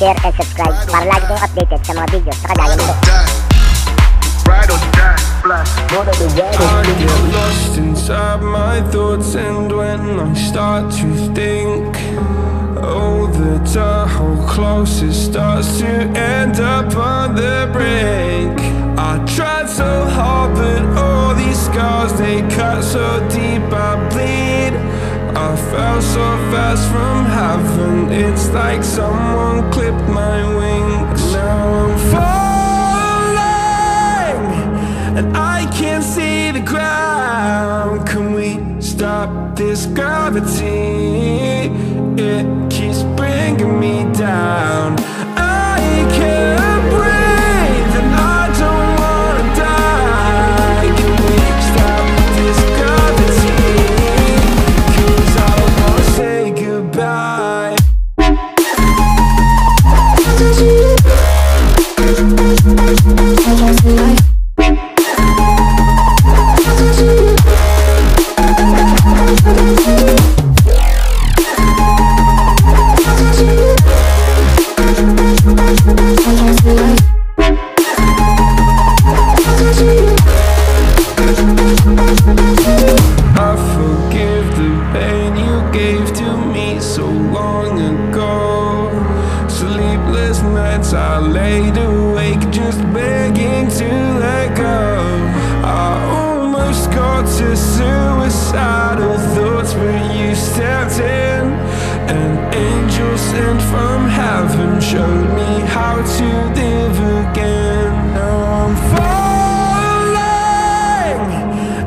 Share, and subscribe para lagi kayong updated sa mga videos sa kagaya nito. I get lost inside my thoughts, and when I start to think, oh, the how close it starts to end up on the brink. I tried so hard, but all these scars they cut so deep, I bleed. I fell so from heaven, it's like someone clipped my wings. Now I'm falling and I can't see the ground. Can we stop this gravity? It keeps bringing me down.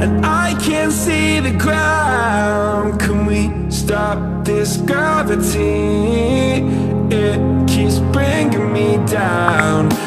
And I can't see the ground. Can we stop this gravity? It keeps bringing me down.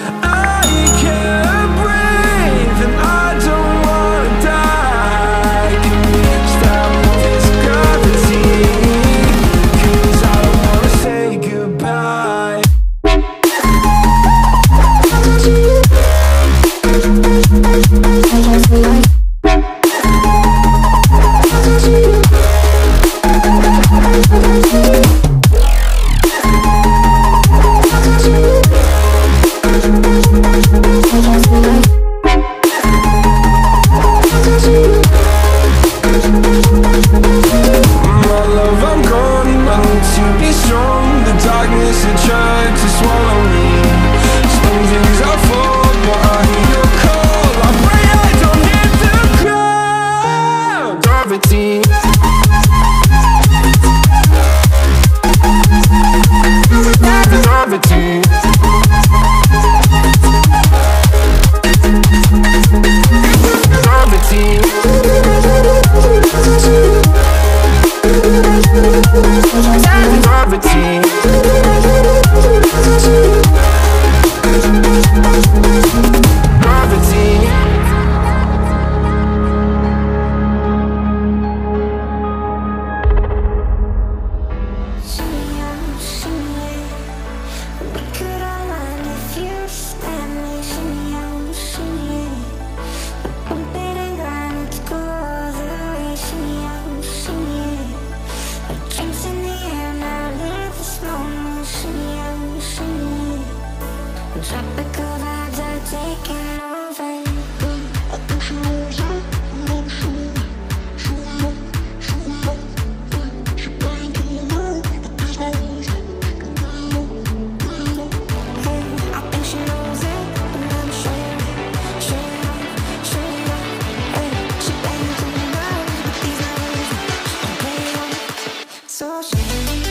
Thank you.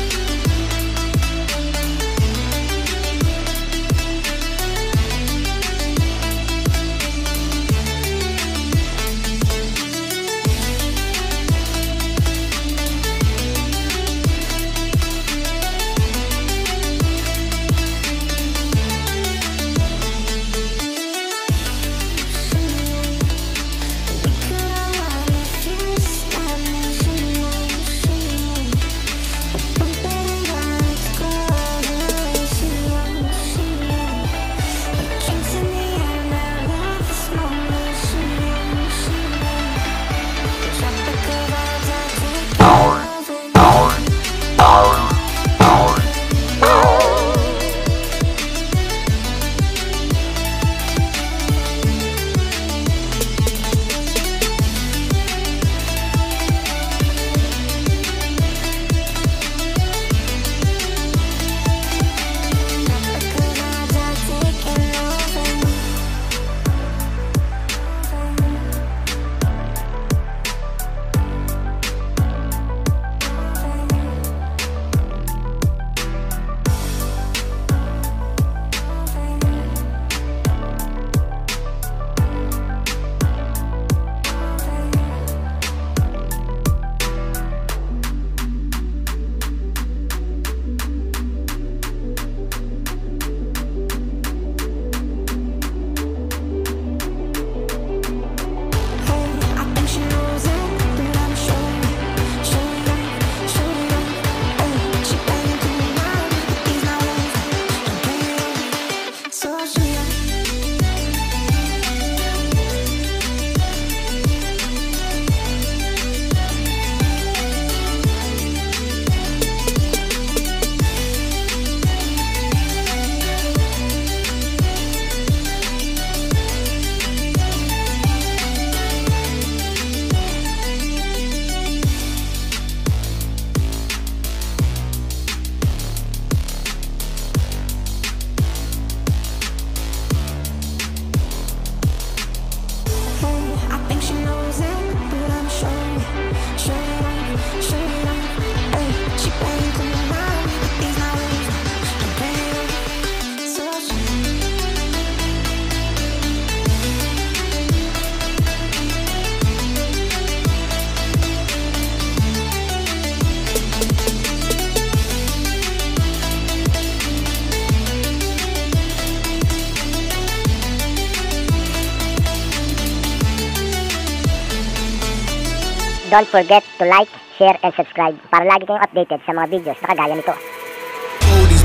Don't forget to like, share, and subscribe para lagi kayong updated sa mga videos na kagaya nito.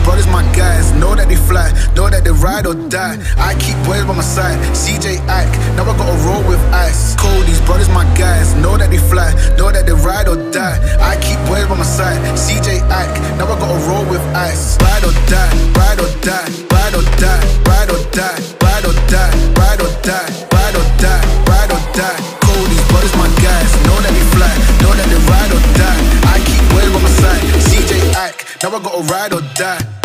Brothers, my guys, know that they fly, know that they ride or die. I keep boys by my side, CJ act. now I gotta roll with ice. Cody's brothers, my guys, know that they fly, know that they ride or die. I keep boys by my side, CJ act. now I gotta roll with ice. Ride or die, ride or die, ride or die, ride or die, ride or die, ride or die, ride or die. Now I gotta ride or die.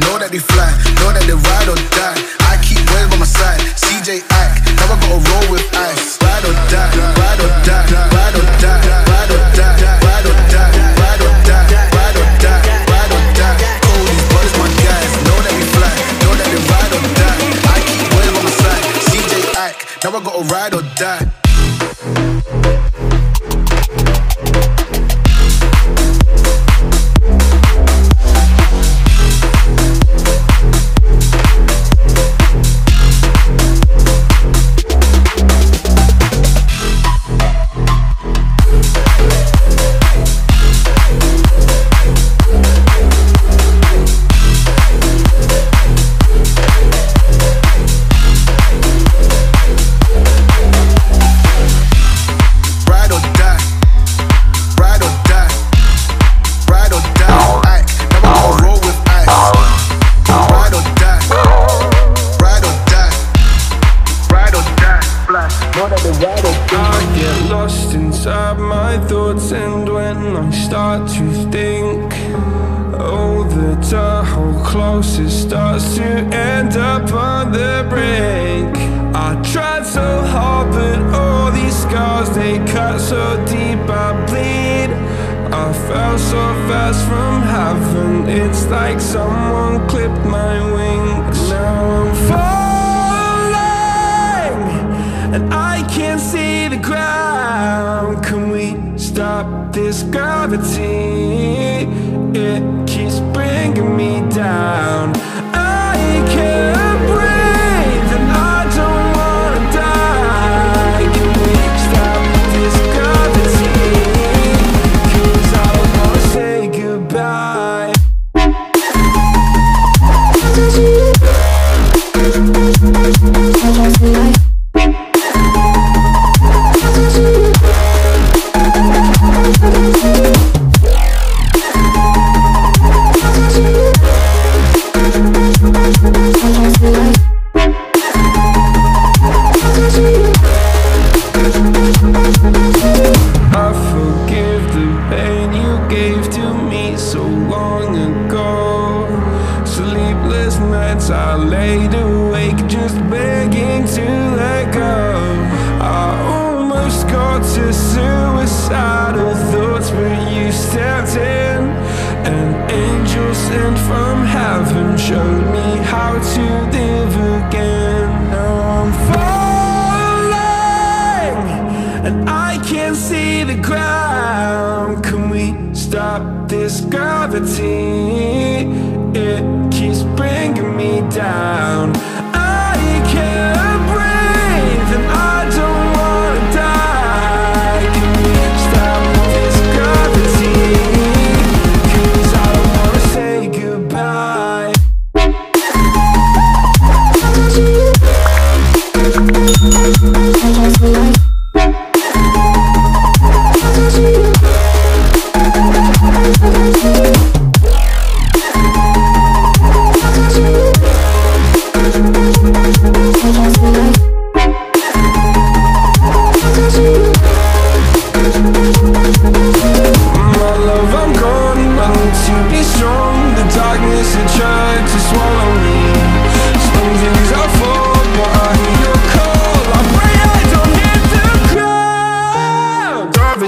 Know that they fly. gravity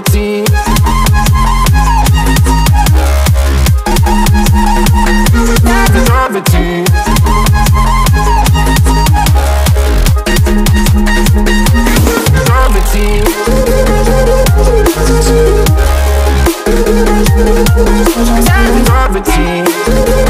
Gravity. Gravity. Gravity.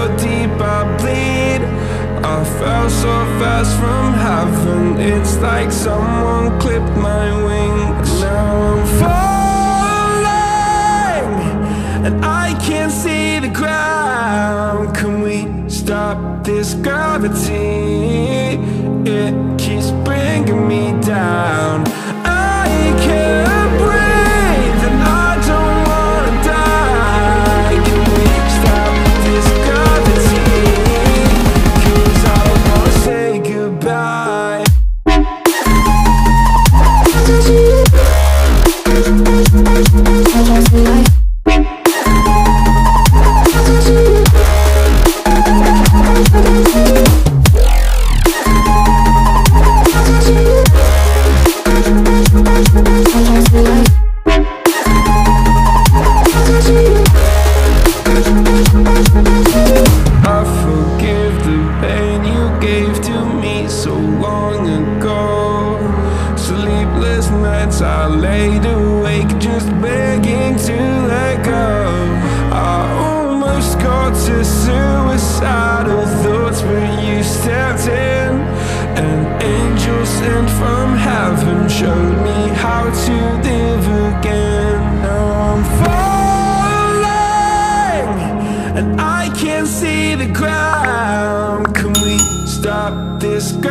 how deep I bleed. I fell so fast from heaven. It's like someone clipped my wings. Now I'm falling And I can't see the ground. Can we stop this gravity? It keeps bringing me down. I can't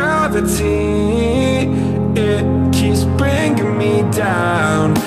gravity. It keeps bringing me down.